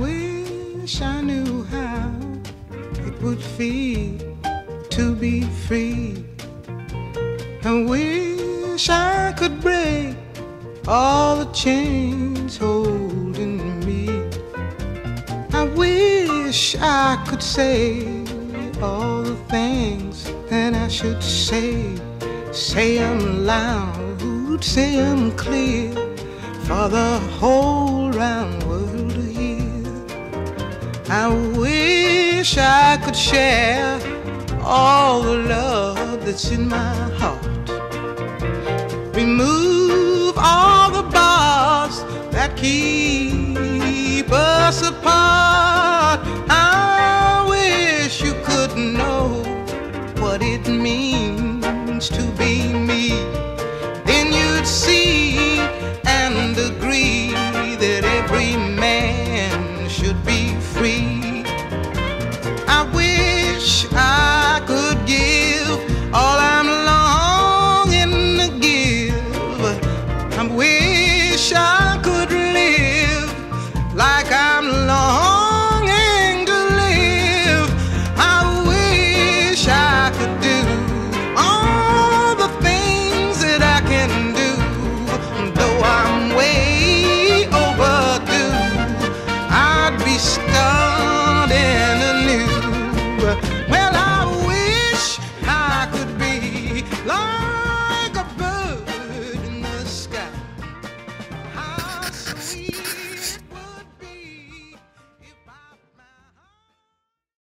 wish I knew how it would feel to be free. I wish I could break all the chains holding me. I wish I could say all the things that I should say. Say loud, say clear for the whole round world. I wish I could share all the love that's in my heart. Remove all the bars that keep us apart. I wish you could know what it means to be me. Then you'd see and agree that every man should be Stop.